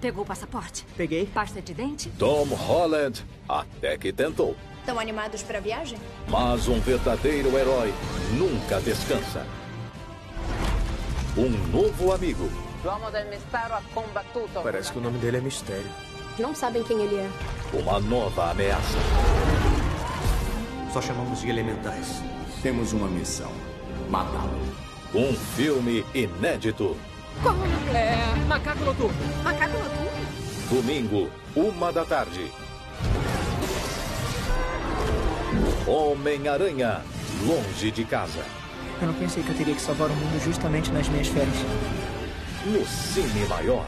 Pegou o passaporte? Peguei. Pasta de dente? Tom Holland até que tentou. Estão animados para a viagem? Mas um verdadeiro herói nunca descansa. Um novo amigo. L'uomo del mistero ha combattuto. Parece que o nome dele é Mistério. Não sabem quem ele é. Uma nova ameaça. Só chamamos de elementais. Temos uma missão: matá-lo. Um filme inédito. Como? É. Macaco noturno. Macaco noturno? Domingo, uma da tarde. Homem-Aranha, longe de casa. Eu não pensei que eu teria que salvar o mundo justamente nas minhas férias. No Cine Maior.